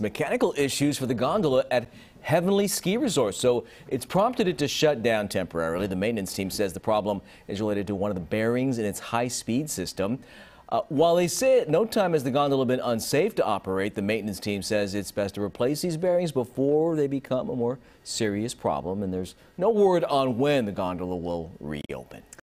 Mechanical issues for the gondola at Heavenly Ski Resort, so it's prompted it to shut down temporarily. The maintenance team says the problem is related to one of the bearings in its high-speed system. Uh, while they say at no time has the gondola been unsafe to operate, the maintenance team says it's best to replace these bearings before they become a more serious problem, and there's no word on when the gondola will reopen.